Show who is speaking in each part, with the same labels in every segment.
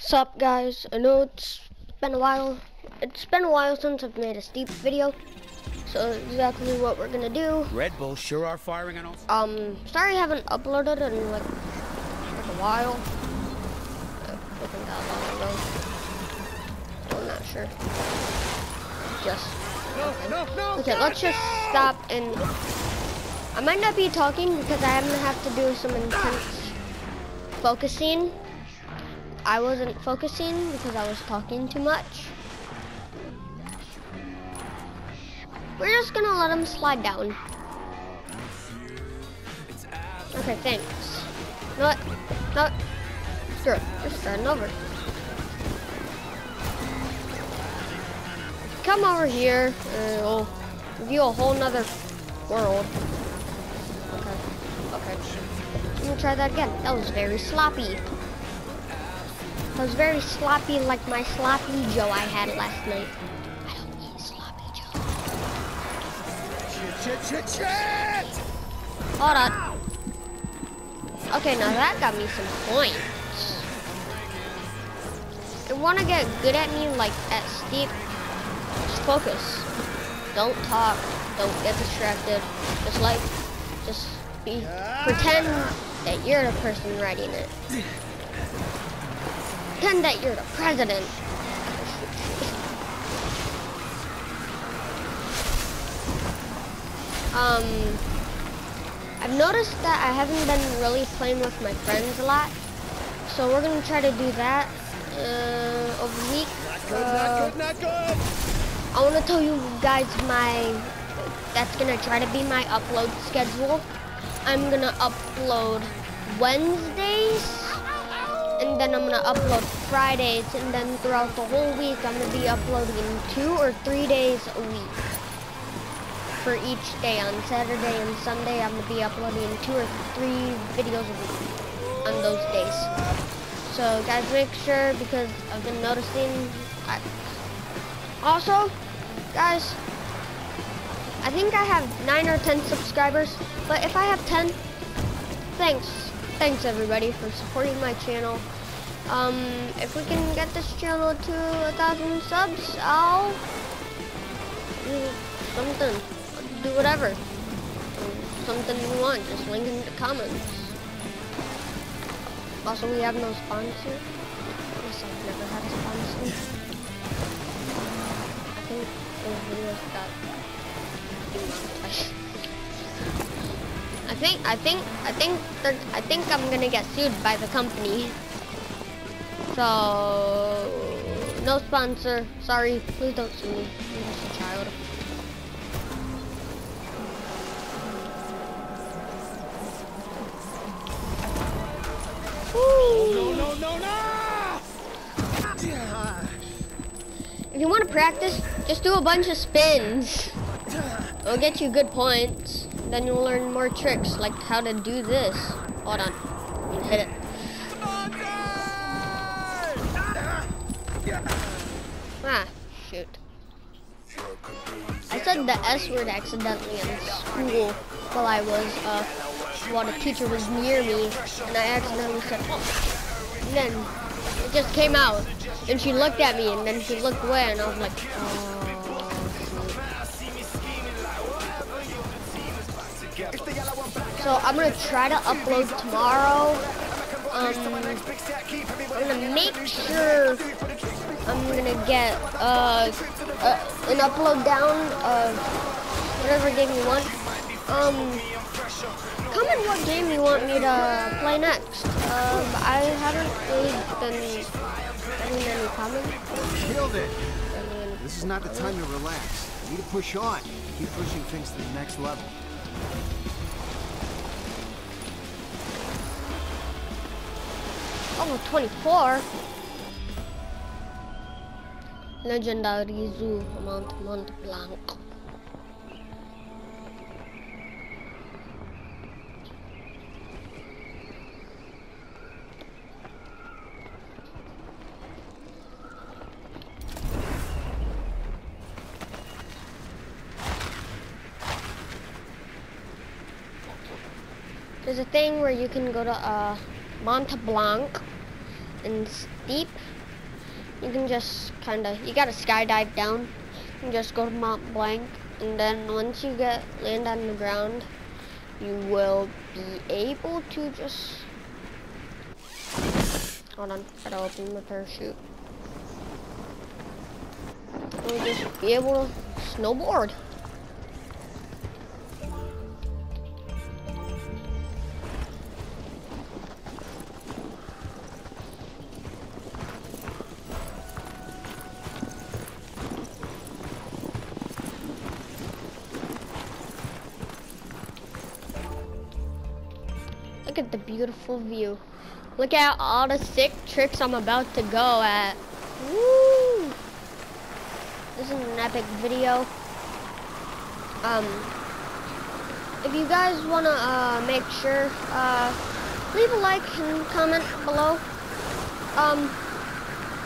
Speaker 1: Sup guys, I know it's been a while. It's been a while since I've made a steep video. So exactly what we're gonna do.
Speaker 2: Red Bull sure are firing on all.
Speaker 1: Um, sorry I haven't uploaded in like, like a while. I think that long ago. I'm not sure. Just.
Speaker 2: No, no, no.
Speaker 1: Okay, let's just stop and I might not be talking because I'm gonna have to do some intense focusing. I wasn't focusing because I was talking too much. We're just gonna let him slide down. Okay, thanks. No, screw it. Just starting over. Come over here, and we'll you a whole nother world. Okay, okay. Let me try that again. That was very sloppy. That was very sloppy like my sloppy Joe I had last night. I don't eat sloppy Joe.
Speaker 2: Shit, shit, shit.
Speaker 1: Hold on. Okay, now that got me some points. I want to get good at me like at steep. Just focus. Don't talk. Don't get distracted. Just like, just be, pretend that you're the person writing it. Pretend that you're the president. Um, I've noticed that I haven't been really playing with my friends a lot. So we're gonna try to do that uh, over the week.
Speaker 2: Not
Speaker 1: Good,
Speaker 2: not good, not good.
Speaker 1: I want to tell you guys my, that's going to try to be my upload schedule. I'm going to upload Wednesdays, and then I'm to upload Fridays, and then throughout the whole week, I'm to be uploading two or three days a week. For each day, on Saturday and Sunday, I'm to be uploading two or three videos a week on those days. So guys, make sure, because I've been noticing, I, also, guys, I think I have 9 or 10 subscribers, but if I have 10, thanks. Thanks everybody for supporting my channel. Um, if we can get this channel to a thousand subs, I'll do something. Do whatever. Something you want, just link in the comments. Also, we have no sponsor. I guess I've never had a sponsor. I think those videos got. I think I think I think I think I'm gonna get sued by the company. So no sponsor. Sorry, please don't sue me. I'm just a child. If you want to practice, just do a bunch of spins. It'll get you good points. Then you'll learn more tricks, like how to do this. Hold on. You hit it. Ah, shoot. I said the S word accidentally in school while I was, uh, while the teacher was near me, and I accidentally said, oh. And then it just came out, and she looked at me, and then she looked away, and I was like, oh, So I'm gonna try to upload tomorrow. Um, I'm gonna make sure I'm gonna get uh, uh, an upload down of whatever game you want. Um, comment what game you want me to play next. Um, I haven't really been getting any comments.
Speaker 3: Killed it. This is not the time to relax. You need to push on. Keep pushing things to the next level.
Speaker 1: Level 24. Legendary Zoo, Mount Mont Blanc. There's a thing where you can go to uh, Mont Blanc and steep, you can just kind of, you gotta skydive down and just go to Mont Blanc. And then once you get land on the ground, you will be able to just, hold on, gotta open the parachute. You'll just be able to snowboard. Look at the beautiful view. Look at all the sick tricks I'm about to go at. Woo! This is an epic video. Um, if you guys wanna uh, make sure, uh, leave a like and comment below. Um,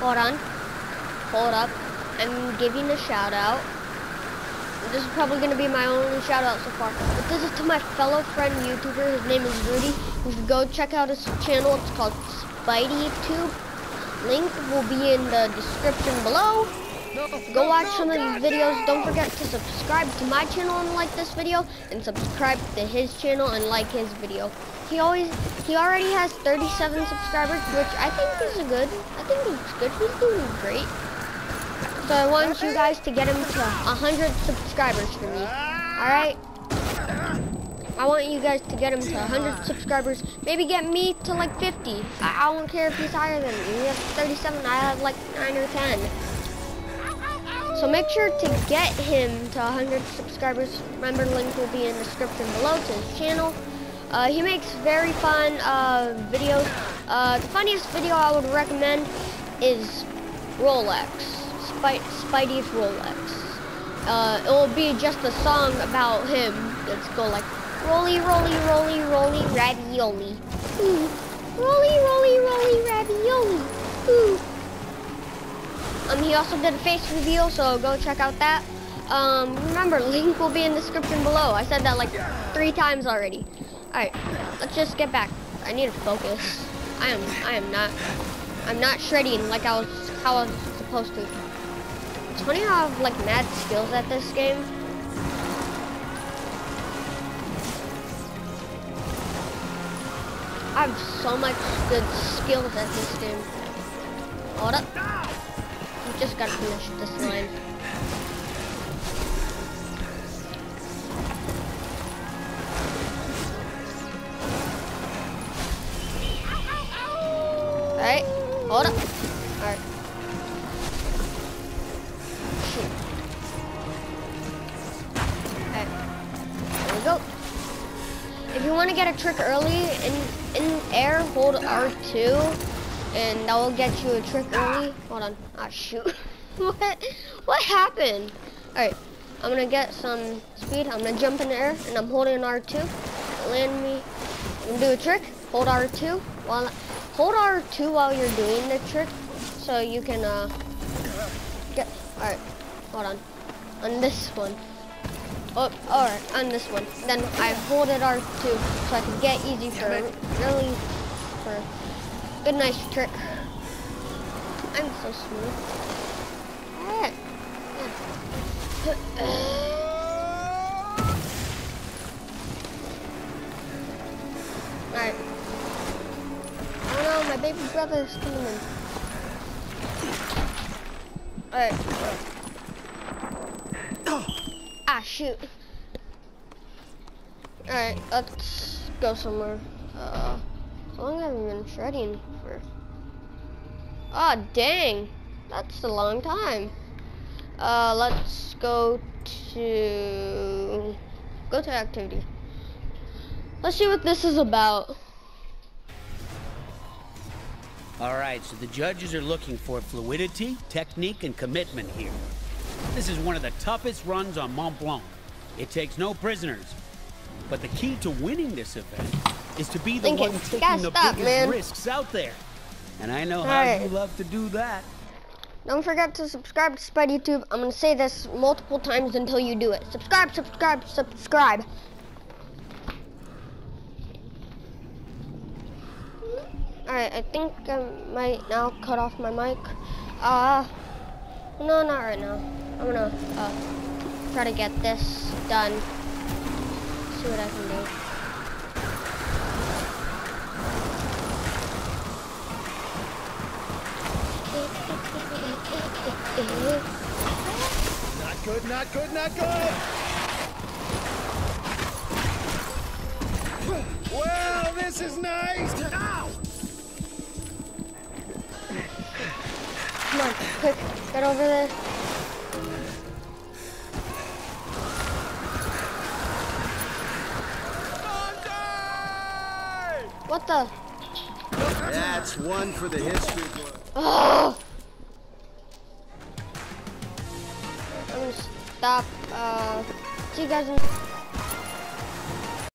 Speaker 1: hold on, hold up. I'm giving a shout out. This is probably gonna be my only shout out so far. But this is to my fellow friend YouTuber. His name is Rudy. You should go check out his channel. It's called Spidey Tube. Link will be in the description below. Go watch some of his videos. Don't forget to subscribe to my channel and like this video, and subscribe to his channel and like his video. He always, he already has 37 subscribers, which I think is good. I think it's good. He's doing great. So I want you guys to get him to 100 subscribers for me. All right. I want you guys to get him to 100 subscribers. Maybe get me to like 50. I, I don't care if he's higher than me. He has 37. I have like 9 or 10. So make sure to get him to 100 subscribers. Remember, link will be in the description below to his channel. Uh, he makes very fun uh, videos. Uh, the funniest video I would recommend is Rolex, Spy Spidey's Rolex. Uh, it will be just a song about him. Let's go like, roly, roly, roly, roly, ravioli. Ooh. Roly, roly, roly, ravioli. Ooh. Um, he also did a face reveal, so go check out that. Um, remember, link will be in the description below. I said that like three times already. Alright, let's just get back. I need to focus. I am, I am not, I'm not shredding like I was, how I was supposed to. Funny how I have like mad skills at this game. I have so much good skills at this game. Hold up. I just gotta finish this line. Alright, hold up. To get a trick early in in air, hold R2, and that will get you a trick early. Hold on. Ah, shoot. what? What happened? All right. I'm gonna get some speed. I'm gonna jump in the air, and I'm holding R2. Land me. I'm gonna do a trick. Hold R2 while hold R2 while you're doing the trick, so you can uh get. All right. Hold on. On this one. Oh, alright, on this one. Then I hold it R2 so I can get easy for really for good nice trick. I'm so smooth. Alright. Alright. Oh no, my baby brother is coming in. Alright. Shoot. Alright, let's go somewhere. Uh, how long have I been shredding for? Ah, dang. That's a long time. Uh, let's go to... Go to activity. Let's see what this is about.
Speaker 4: All right, so the judges are looking for fluidity, technique, and commitment here. This is one of the toughest runs on Mont Blanc. It takes no prisoners. But the key to winning this event is to be the
Speaker 1: Think
Speaker 4: one taking the
Speaker 1: stop,
Speaker 4: biggest
Speaker 1: man.
Speaker 4: risks out there. And I know how
Speaker 1: Alright.
Speaker 4: you love to do that.
Speaker 1: Don't forget to subscribe to Spud YouTube. I'm gonna say this multiple times until you do it. Subscribe, subscribe, subscribe. Alright, I think I might now cut off my mic. Uh, no, not right now. I'm gonna uh, try to get this done. See what I can do.
Speaker 2: Not good, not good, not good! Well, this is nice!
Speaker 1: Get over there. What the?
Speaker 3: That's one for the history book.
Speaker 1: Oh! I'm gonna stop. Uh, see you guys in.